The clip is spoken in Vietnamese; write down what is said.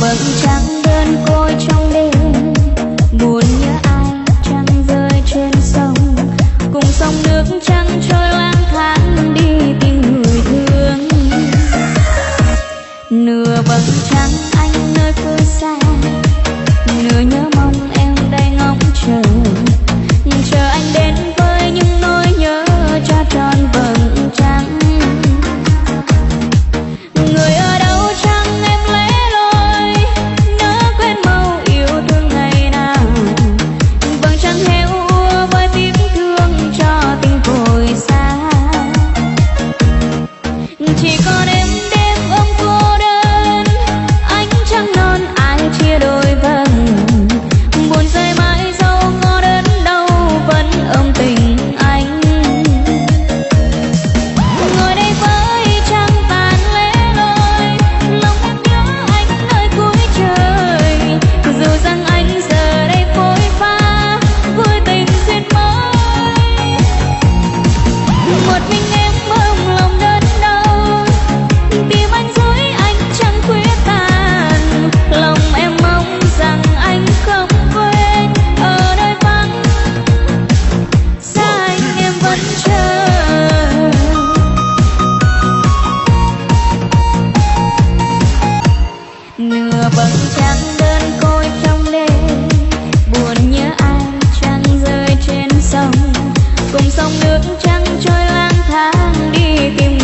bậc trăng đơn côi trong đêm. Buồn nhớ ai, trăng rơi trên sông. Cùng sông nước trăng trôi lang thang đi tìm nước trăng trôi lang thang đi tìm